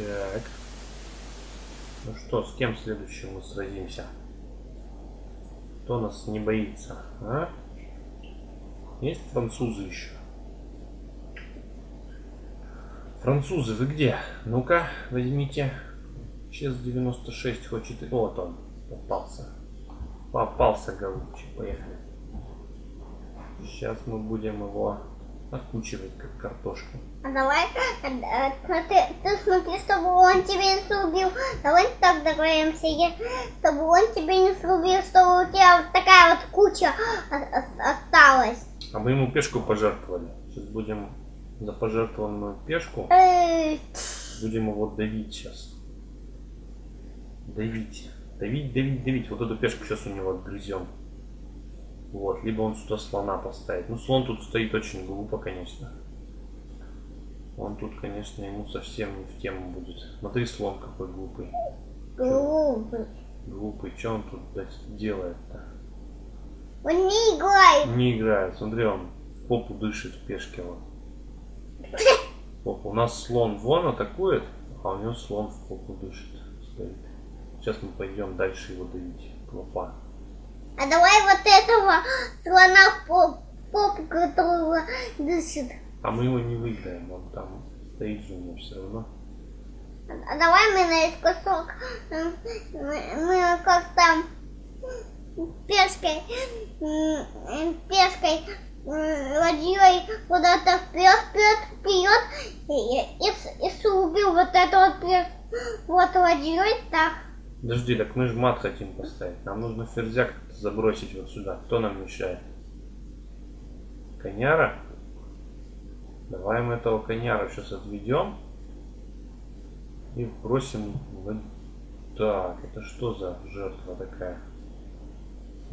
Так. Ну что, с кем следующим мы сразимся? Кто нас не боится, а? Есть французы еще? Французы, вы где? Ну-ка, возьмите. Чес 96 хочет... Вот он, попался. Попался, голубчик, поехали. Сейчас мы будем его откучивать, как картошку. А давай, а, а, ты смотри, чтобы он тебя не срубил. Давай так договоримся, я- чтобы он тебя не срубил, чтобы у тебя вот такая вот куча осталась. А мы ему пешку пожертвовали. Сейчас будем за пожертвованную пешку Эй, будем его давить сейчас. Давить. Давить, давить, давить. Вот эту пешку сейчас у него отгрызем. Вот, либо он сюда слона поставит. Ну, слон тут стоит очень глупо, конечно. Он тут, конечно, ему совсем не в тему будет. Смотри, слон какой глупый. глупый. Глупый, что он тут делает-то? Он не играет. Не играет, смотри, он попу дышит в пешке вот. Попу. У нас слон вон атакует, а у него слон в попу дышит. Стоит. Сейчас мы пойдем дальше его давить. Клопа. А давай вот этого слона в поп- попу, которого дышит. А мы его не выиграем, он там стоит же у него все равно. А давай мы наискосок, м, мы, мы как там пешкой, пешкой, ладьей куда-то вперед, вперед, вперед, и, и, и срубил вот эту вот пеш- вот ладьей так. Подожди, так мы же мат хотим поставить. Нам нужно ферзя забросить вот сюда. Кто нам мешает? Коняра? Давай мы этого коняра сейчас отведем. И бросим. Так, это что за жертва такая?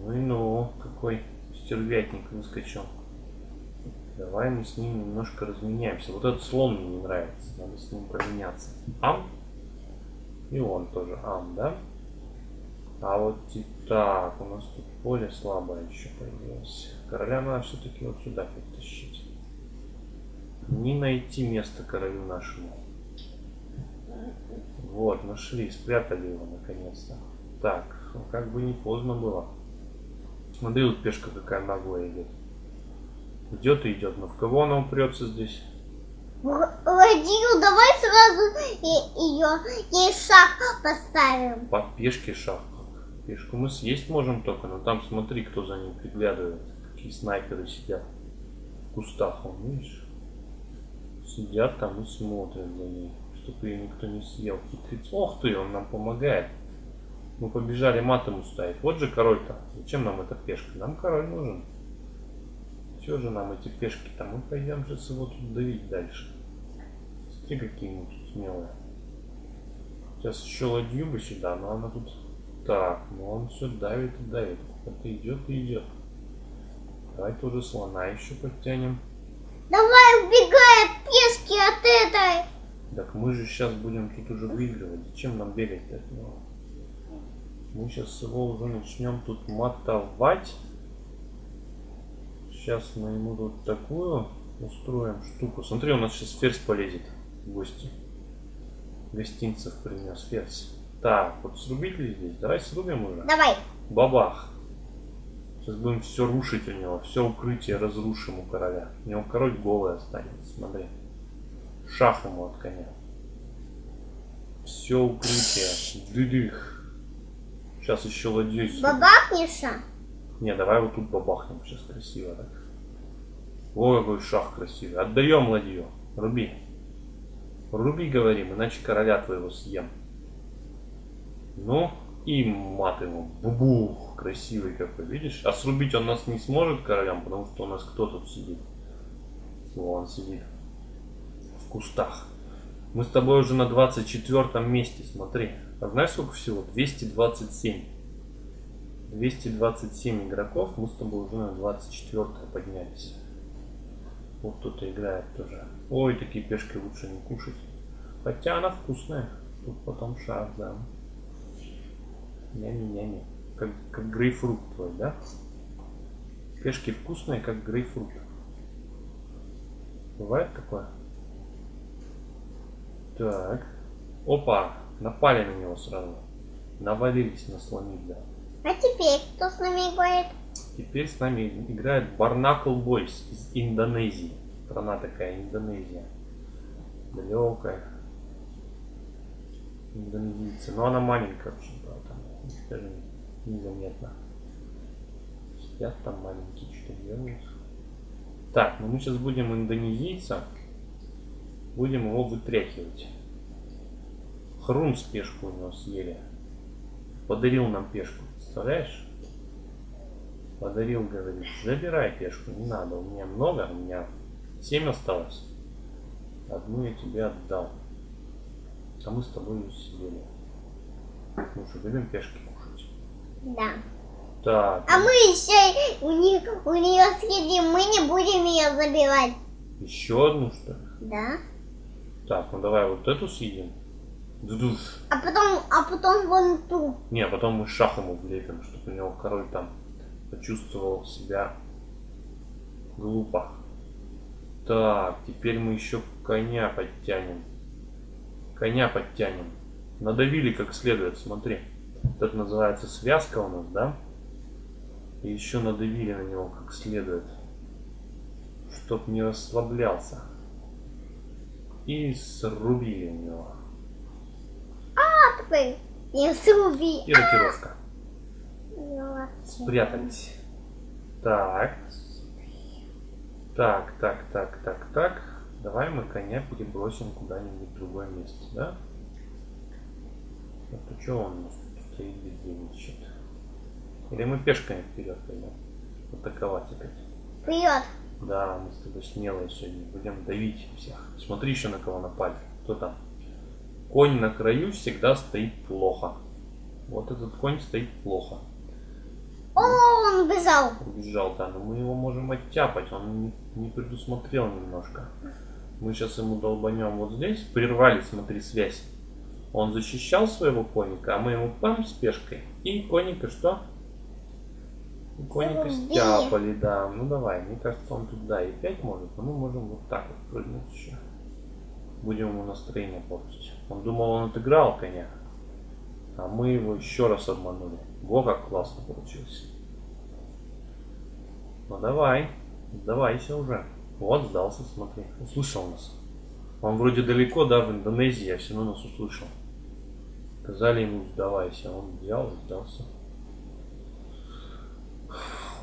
Ну и ну, какой стервятник выскочил. Давай мы с ним немножко разменяемся. Вот этот слон мне не нравится. Надо с ним поменяться. Ам? И он тоже ам, да? А вот так, у нас тут поле слабое еще появилось. Короля надо все-таки вот сюда подтащить. Не найти место королю нашему. Вот, нашли, спрятали его наконец-то. Так, ну как бы не поздно было. Смотри, вот пешка какая наглая идет. Идет и идет, но в кого она упрется здесь? В Ладью давай сразу ее, ей шаг поставим. Под пешки шаг. Пешку мы съесть можем только, но там смотри, кто за ним приглядывает. Какие снайперы сидят в кустах, он, видишь? Сидят там и смотрят за ней, чтобы ее никто не съел. Хитрец. Ох ты, он нам помогает. Мы побежали мат ему ставить. Вот же король-то. Зачем нам эта пешка? Нам король нужен. Все же нам эти пешки-то. Мы пойдем сейчас его тут давить дальше. Смотри, какие мы тут смелые. Сейчас еще ладью бы сюда, но она тут... Так, ну он все давит и давит. Это идет и идет. Давай тоже слона еще подтянем. Давай убегай от пешки от этой. Так мы же сейчас будем тут уже выигрывать. Зачем нам бегать от него? Мы сейчас его уже начнем тут мотовать. Сейчас мы ему тут такую устроим штуку. Смотри, у нас сейчас ферзь полезет в гости. Гостинцев принес ферзь. Так, вот срубить ли здесь? Давай срубим уже. Давай. Бабах. Сейчас будем все рушить у него. Все укрытие разрушим у короля. У него король голый останется. Смотри. Шах ему от коня. Все укрытие. Дыдых. Сейчас еще ладьей срубим. Бабахниша? Не, давай вот тут бабахнем сейчас красиво так. Ой, какой шах красивый. Отдаем ладью. Руби. Руби, говорим, иначе короля твоего съем. Ну, и мат ему. Бубух, красивый какой, видишь? А срубить он нас не сможет королям, потому что у нас кто тут сидит? Вон сидит. В кустах. Мы с тобой уже на 24 месте, смотри. А знаешь сколько всего? 227. 227 игроков, мы с тобой уже на 24 поднялись. Вот кто-то играет тоже. Ой, такие пешки лучше не кушать. Хотя она вкусная. Тут потом шар, да. Нями-нями. Как, как грейпфрут твой, да? Пешки вкусные, как грейпфрут. Бывает такое? Так. Опа, напали на него сразу. Навалились на слонида. А теперь кто с нами играет? Теперь с нами играет Барнакл Бойс из Индонезии. Страна такая, Индонезия. Далекая. Индонезийцы. Но она маленькая очень, правда. Даже незаметно. Сидят там маленькие, что делают. Так, ну мы сейчас будем индонезийца. Будем его вытряхивать. Хрум с пешку у него съели. Подарил нам пешку, представляешь? Подарил, говорит, забирай пешку, не надо, у меня много, у меня семь осталось. Одну я тебе отдал. А мы с тобой ее съели. Ну что, будем пешки кушать? Да. Так, А мы еще у, них, у нее съедим, мы не будем ее забивать. еще одну что ли? Да. Так, ну давай вот эту съедим. Дудуш. А потом, а потом вон ту. Не, а потом мы шах ему влепим, чтобы у него король там почувствовал себя глупо. Так, теперь мы еще коня подтянем. Коня подтянем. Надавили как следует, смотри. Это называется связка у нас, да? И еще надавили на него как следует. Чтоб не расслаблялся. И срубили у него. А такой, не сруби. И рокировка. Спрятались. Так. Так, так, так, так, так. Давай мы коня перебросим куда-нибудь в другое место, да? Это что он у нас тут стоит бездельничает? Или мы пешками вперед пойдем? Атаковать опять. Вперед. Да, мы с тобой смелые сегодня. Будем давить всех. Смотри еще на кого напали. Кто там? Конь на краю всегда стоит плохо. Вот этот конь стоит плохо. О, он бежал. Убежал, да, но мы его можем оттяпать, он не, не предусмотрел немножко. Мы сейчас ему долбанем вот здесь, прервали, смотри, связь. Он защищал своего коника, а мы ему пам с пешкой. И коника что? И коника стяпали, да. Ну давай, мне кажется, он туда и 5 может, но мы можем вот так вот прыгнуть еще. Будем ему настроение портить. Он думал, он отыграл коня. А мы его еще раз обманули. Во, как классно получилось. Ну давай, сдавайся уже. Вот, сдался, смотри. Услышал нас. Он вроде далеко, да, в Индонезии, а все равно нас услышал. Сказали ему сдавайся, он взял сдался.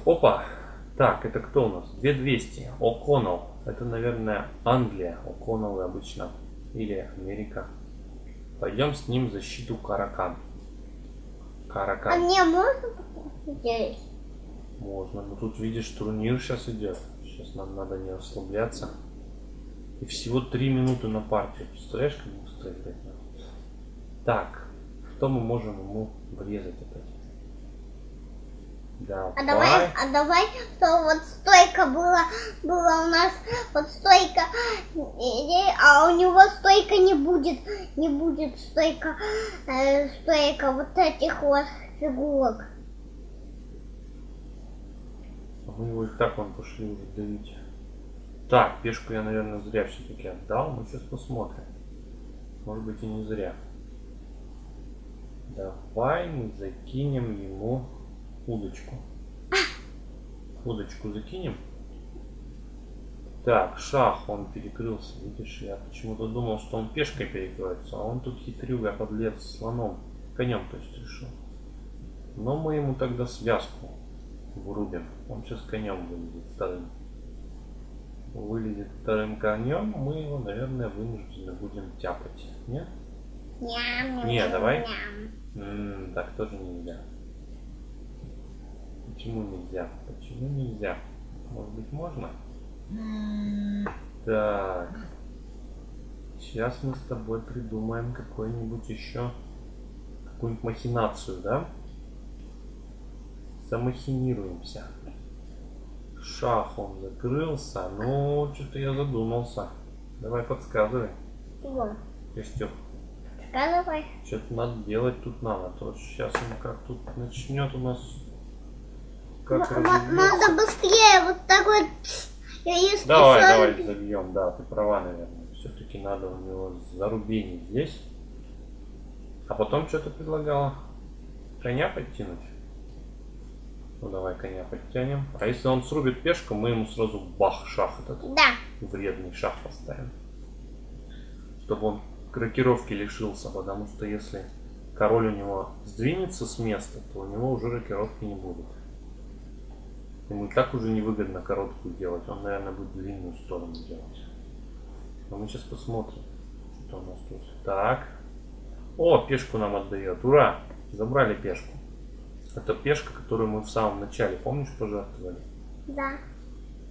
Опа! Так, это кто у нас? 2200. О'Коннелл. Это, наверное, Англия. О'Коннелл обычно. Или Америка. Пойдем с ним в защиту Каракан. А Каракан. мне можно здесь? Можно. Но тут, видишь, турнир сейчас идет. Сейчас нам надо не расслабляться. И всего три минуты на партию. Представляешь, как быстро играть надо? Так, что мы можем ему врезать опять? Да, А давай, а давай, что вот стойка была, была у нас, вот стойка, а у него стойка не будет, не будет стойка, э, стойка вот этих вот фигурок. А мы его и так вон пошли уже давить. Так, пешку я, наверное, зря все-таки отдал. Мы сейчас посмотрим. Может быть и не зря. Давай мы закинем ему удочку. Удочку закинем. Так, шах, он перекрылся. Видишь, я почему-то думал, что он пешкой перекроется, а он тут хитрюга, подлец, слоном. Конем, то есть, решил. Но мы ему тогда связку врубим. Он сейчас конем вылезет вторым. Вылезет вторым конем, мы его, наверное, вынуждены будем тяпать. Нет? Ням, ням, Не, давай. ням. М, так тоже нельзя. Почему нельзя? Почему нельзя? Может быть можно? Так. Сейчас мы с тобой придумаем какой-нибудь еще какую-нибудь махинацию, да? Замахинируемся. Шах он закрылся. Ну, что-то я задумался. Давай подсказывай, Чего? Сказывай. Что-то надо делать тут надо. То сейчас он как тут начнет у нас как. Надо быстрее вот так вот. Давай, специально- давай забьем, да, ты права, наверное. Все-таки надо у него зарубение здесь. А потом что ты предлагала? Коня подтянуть? Ну давай коня подтянем. А если он срубит пешку, мы ему сразу бах, шах этот Да. вредный шах поставим. Чтобы он рокировки лишился, потому что если король у него сдвинется с места, то у него уже рокировки не будет. Ему и так уже невыгодно короткую делать. Он, наверное, будет длинную сторону делать. Но мы сейчас посмотрим, что у нас тут. Так. О, пешку нам отдает. Ура! Забрали пешку. Это пешка, которую мы в самом начале, помнишь, пожертвовали? Да.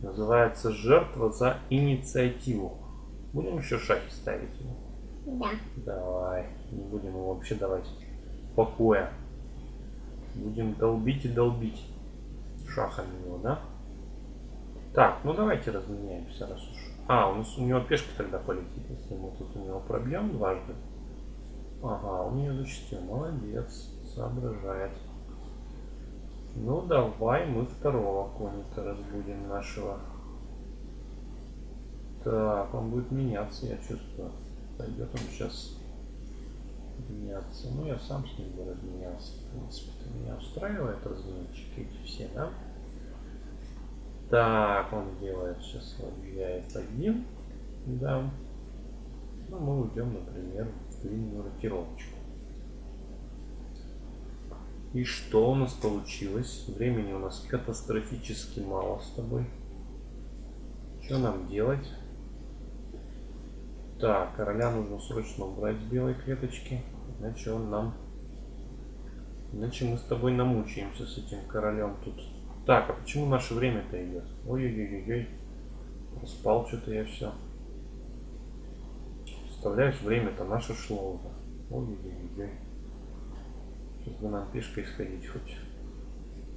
Называется жертва за инициативу. Будем еще шахи ставить ему? Да. Давай. Не будем его вообще давать покоя. Будем долбить и долбить шахами его, да? Так, ну давайте разменяемся, раз уж. А, у нас у него пешка тогда полетит, если мы тут у него пробьем дважды. Ага, он ее защитил. Молодец. Соображает. Ну давай мы второго коника разбудим нашего. Так, он будет меняться, я чувствую. Пойдет он сейчас меняться. Ну, я сам с ним бы разменялся. В принципе, это меня устраивает разменчики эти все, да? Так, он делает сейчас ладья F1. Да. Ну, мы уйдем, например, в длинную рокировочку. И что у нас получилось? Времени у нас катастрофически мало с тобой. Что нам делать? Так, короля нужно срочно убрать с белой клеточки, иначе он нам... Иначе мы с тобой намучаемся с этим королем тут. Так, а почему наше время-то идет? Ой-ой-ой-ой. Спал что-то я все. Представляешь, время-то наше шло уже. Ой-ой-ой. Сейчас бы нам пешкой сходить хоть.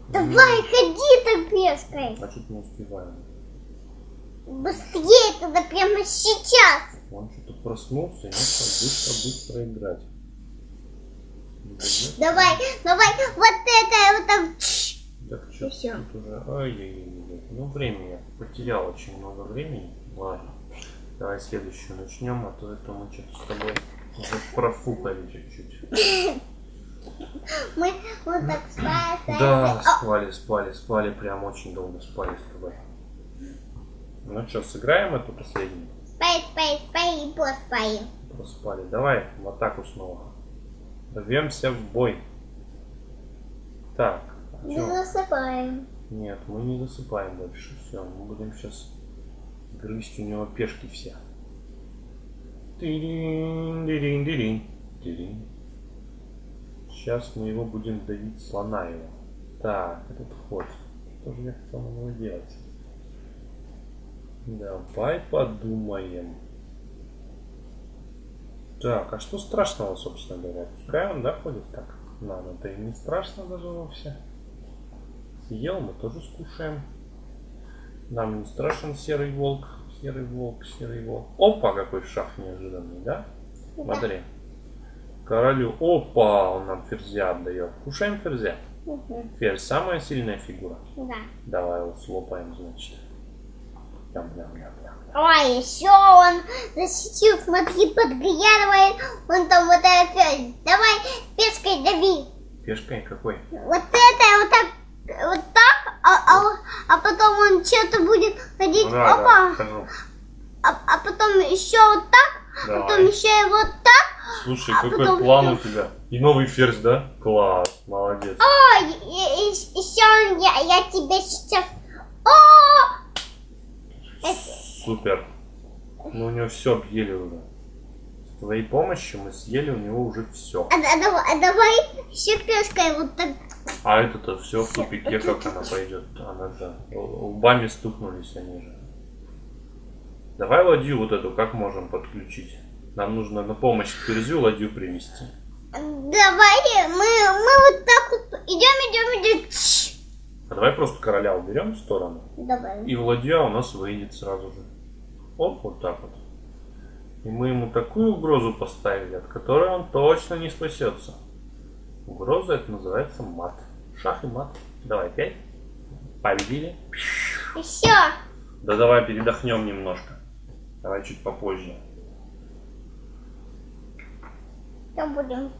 Давай, ходи ты пешкой. А что-то не успеваем. Быстрее туда прямо сейчас. Он что-то проснулся и начал быстро-быстро играть. Давай, давай, вот это, вот так. Так, что всё. тут уже... Ай-яй-яй. Ну, время я потерял очень много времени. Ладно. Давай следующую начнем, а то это мы что-то с тобой уже профукали чуть-чуть. Мы вот так спали. Да, спали, спали, спали, прям очень долго спали с тобой. Ну что, сыграем эту последнюю? Спай, спай, спай и поспай. Проспали. Давай в атаку снова. Рвемся в бой. Так. а Не чё? засыпаем. Нет, мы не засыпаем больше. Все, мы будем сейчас грызть у него пешки все. Тирин, дирин, дирин, дирин. Сейчас мы его будем давить слона его. Так, этот ход. Что же я хотел него делать? Давай подумаем. Так, а что страшного, собственно говоря? Пускай он, да, ходит так. Нам это и не страшно даже вовсе. Съел, мы тоже скушаем. Нам не страшен серый волк. Серый волк, серый волк. Опа, какой шаг неожиданный, да? Смотри. Королю. Опа, он нам ферзя отдает. Кушаем ферзя. Мгм. Ферзь самая сильная фигура. Да. Давай его слопаем, значит. Ой, еще он защитил, смотри, подглядывает. Он там вот это всё. Давай пешкой дави. Пешкой какой? Вот это вот так, вот так, а, а, а потом он что-то будет ходить, Да, опа, да, а, а потом еще вот так, Давай. потом еще и вот так. Слушай, А какой потом план у тебя. И новый ферзь, да? Класс, молодец. Ой, еще я, я тебе сейчас... О! Это- Супер. Ну, у него все объели уже. С твоей помощью мы съели у него уже все. А, а давай, а давай еще вот так. А это-то все в тупике, как она пойдет. Она же лбами стукнулись они же. Давай ладью вот эту как можем подключить? Нам нужно на помощь к ферзю ладью привести. Давай, мы, мы вот так вот идем, идем, идем. А давай просто короля уберем в сторону. Давай. И ладья у нас выйдет сразу же. Оп, вот так вот. И мы ему такую угрозу поставили, от которой он точно не спасется. Угроза это называется мат. Шах и мат. Давай опять. Победили. Все. Да давай передохнем немножко. Давай чуть попозже. Что будем